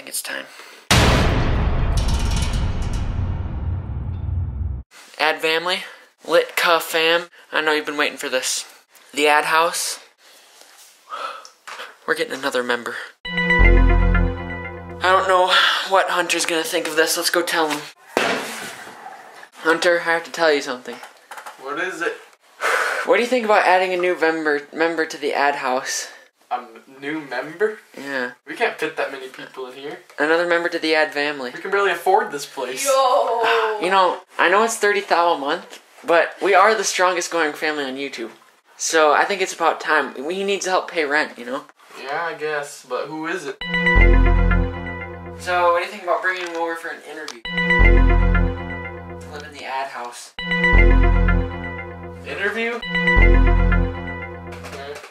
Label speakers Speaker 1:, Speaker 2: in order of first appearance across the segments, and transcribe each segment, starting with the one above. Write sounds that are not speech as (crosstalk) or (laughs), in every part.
Speaker 1: think it's time. Ad family, lit cuff fam. I know you've been waiting for this. The ad house. We're getting another member. I don't know what Hunter's gonna think of this. Let's go tell him. Hunter, I have to tell you something.
Speaker 2: What is it?
Speaker 1: What do you think about adding a new member member to the ad house?
Speaker 2: A new member?
Speaker 1: Yeah,
Speaker 2: We can't fit that many people in here.
Speaker 1: another member to the ad family.
Speaker 2: We can barely afford this place.
Speaker 3: Yo.
Speaker 1: You know, I know it's thirty thou a month, but we are the strongest going family on YouTube. So I think it's about time. We need to help pay rent, you know.
Speaker 2: Yeah, I guess. But who is it?
Speaker 1: So what do you think about bringing him over for an interview? Live in the ad house.
Speaker 2: Interview?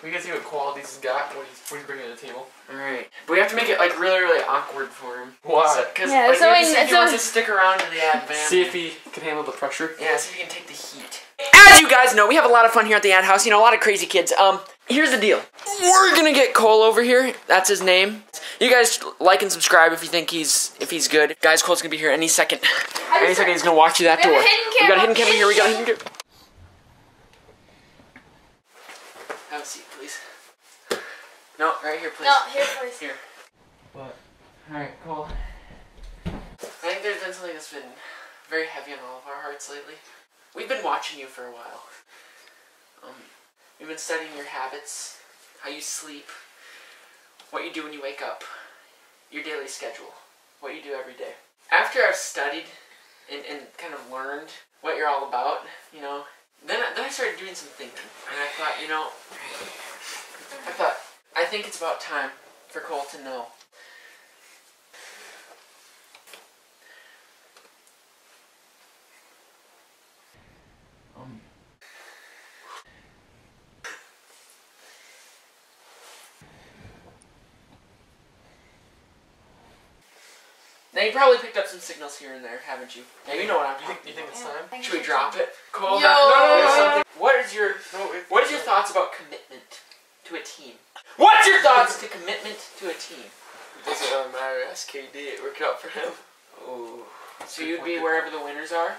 Speaker 2: Okay. We can see what qualities he's got, what he's, what he's bringing to the table.
Speaker 1: All right, but we have to make it like really, really awkward for him.
Speaker 2: Why?
Speaker 1: Because
Speaker 3: Yeah,
Speaker 1: like,
Speaker 3: so
Speaker 1: we have to
Speaker 3: in-
Speaker 1: see if he wants to stick around to the ad family.
Speaker 2: See if he can handle the pressure.
Speaker 1: Yeah, see if he can take the heat. As you guys know, we have a lot of fun here at the ad house. You know, a lot of crazy kids. Um, here's the deal. We're gonna get Cole over here. That's his name. You guys like and subscribe if you think he's if he's good. Guys, Cole's gonna be here any second. Any second, he's gonna watch you that
Speaker 3: We
Speaker 1: door. We got a hidden
Speaker 3: camera.
Speaker 1: camera here. We got a hidden
Speaker 3: Hidden (laughs)
Speaker 1: camera. Have a seat, please. No, right here, please.
Speaker 3: No, here please.
Speaker 1: Here.
Speaker 2: What?
Speaker 1: Alright, Cole. I think there's been something that's been very heavy on all of our hearts lately. We've been watching you for a while. Um, we've been studying your habits, how you sleep, what you do when you wake up, your daily schedule, what you do every day. After I've studied and, and kind of learned what you're all about, you know, then I, then I started doing some thinking. And I thought, you know, I thought, I think it's about time for Cole to know Um. Now you probably picked up some signals here and there, haven't you? Now you know what I'm
Speaker 2: You think, you think it's
Speaker 1: about.
Speaker 2: time?
Speaker 1: Should we drop it? Cole,
Speaker 3: Yo!
Speaker 1: no, no, no, no. What is your
Speaker 2: No, it,
Speaker 1: what is your thoughts about commitment to a team? What's your thoughts to commitment to a team?
Speaker 2: It doesn't really matter. Ask KD. It worked out for him.
Speaker 1: Ooh. So you'd be wherever the winners are?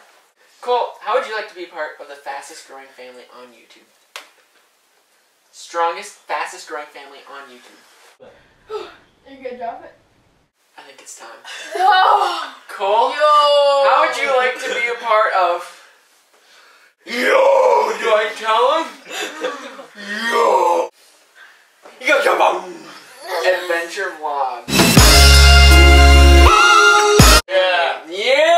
Speaker 1: Cole, how would you like to be part of the fastest growing family on YouTube? Strongest, fastest growing family on YouTube. (gasps)
Speaker 3: Are you gonna drop it?
Speaker 1: I think it's time. (laughs)
Speaker 3: No.
Speaker 1: Cole,
Speaker 3: Yo.
Speaker 1: how would you like to be a part of? Yo, do I tell him? (laughs) Yo. You go jump. Adventure vlog. Yeah. Yeah.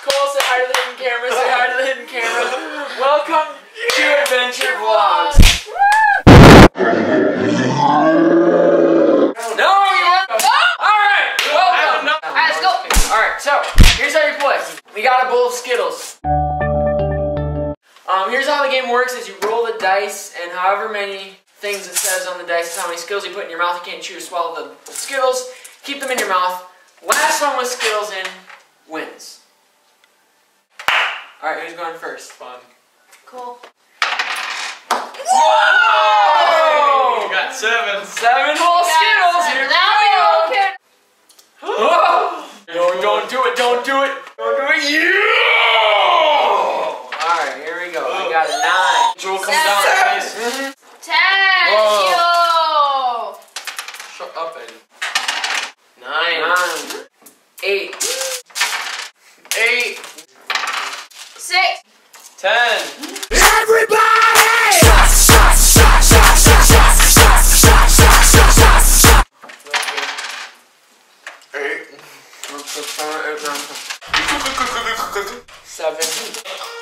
Speaker 1: Cole, say hi to the hidden camera. Say hi to the hidden camera. Welcome to Adventure Vlogs. No, you won't. Alright, welcome.
Speaker 3: Alright, let's go.
Speaker 1: Alright, so here's how you play. We got a bowl of Skittles. Um, here's how the game works is you roll the dice and however many things it says on the dice is how many Skittles you put in your mouth. You can't chew or swallow the, the Skittles. Keep them in your mouth. Last one with Skittles in wins. Alright, who's going first?
Speaker 2: Fun.
Speaker 3: Cool.
Speaker 1: Whoa!
Speaker 2: You got seven.
Speaker 1: Seven whole Skittles. Here we
Speaker 3: Now we
Speaker 1: go.
Speaker 3: Okay.
Speaker 1: Whoa! (gasps) Don't, don't do it, don't do it, don't do it. Yeah! Alright, here we go. I got a nine.
Speaker 2: Joel comes
Speaker 3: Seven.
Speaker 2: down, guys.
Speaker 3: Ten.
Speaker 2: Whoa.
Speaker 3: Yo.
Speaker 2: Shut up, Eddie.
Speaker 1: Nine. Nine. Eight.
Speaker 2: Eight.
Speaker 3: Six.
Speaker 2: Ten. Eight.
Speaker 1: Seven. (laughs)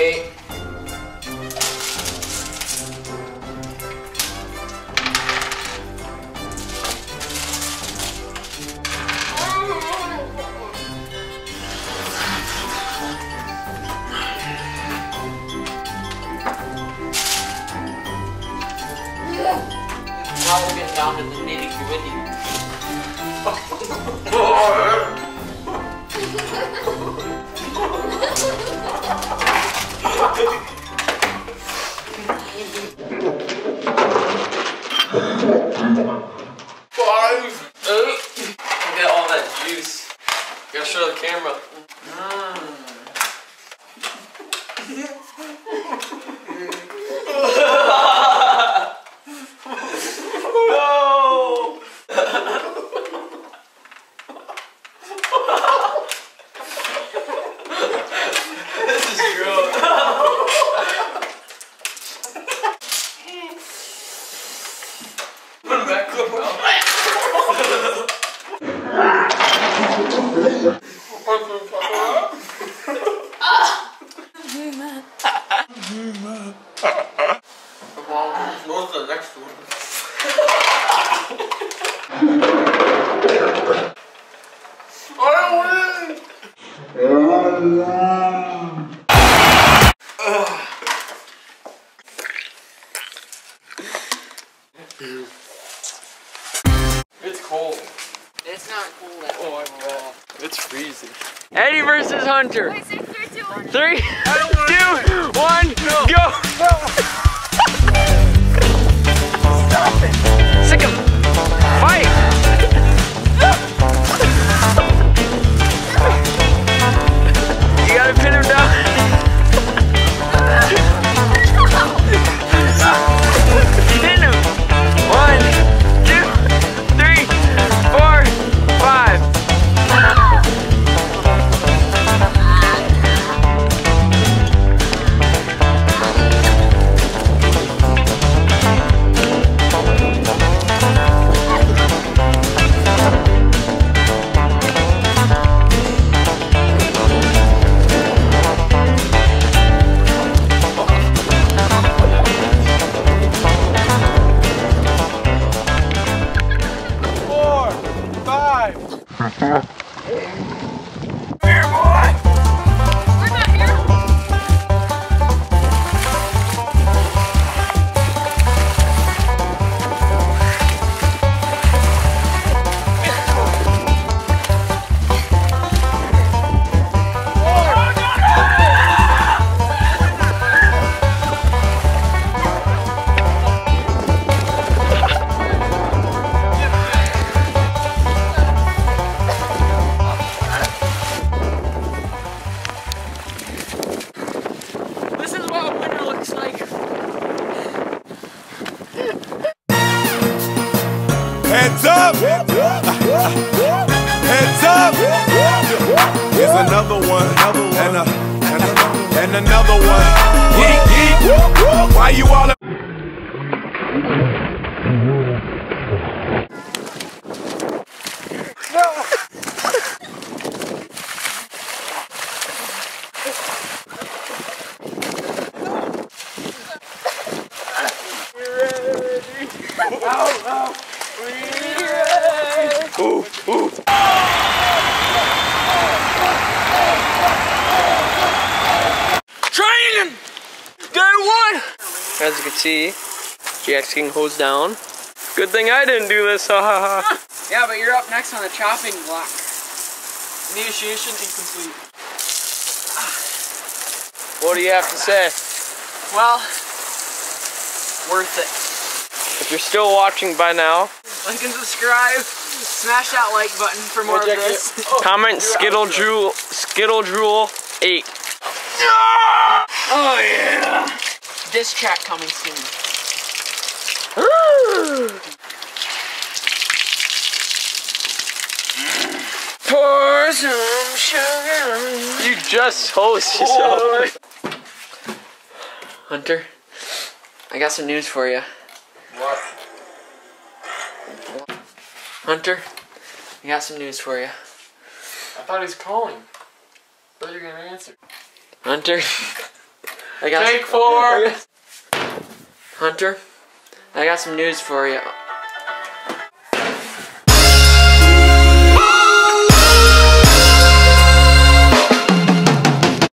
Speaker 1: Eight. Now we're getting down to the nitty gritty. (laughs) (laughs) (laughs)
Speaker 2: Five. Get all that juice. Gotta show the camera. no! this is gross. Put it back to the mouth. What's the next one? I win! It's cold.
Speaker 1: It's not cool at
Speaker 2: Oh, It's freezing.
Speaker 1: Eddie versus Hunter.
Speaker 3: Wait, six, three, two, one.
Speaker 1: Three, two, one, go! (laughs) Stop it!
Speaker 4: Heads up! Here's another one, and, a, and, a, and another one. Geek, geek. Why you all? Ooh, ooh.
Speaker 1: Training! Day one! As you can see, GX King hose down. Good thing I didn't do this, ha ha ha. Yeah, but you're up next on the chopping block.
Speaker 2: Initiation incomplete.
Speaker 1: What do you have to say? Well, worth it. If you're still watching by now, like and subscribe. Smash that like button for more of this.
Speaker 2: Oh,
Speaker 1: Comment Skittle. Drool, Skittle Drool 8. Oh yeah! This track coming soon. Pour some sugar. You just host yourself. Hunter, I got some news for you.
Speaker 2: What?
Speaker 1: Hunter, I got some news for you.
Speaker 2: I thought he was calling. I thought you were gonna answer.
Speaker 1: Hunter, (laughs) I got
Speaker 2: Take four. (laughs)
Speaker 1: Hunter, I got some news for you.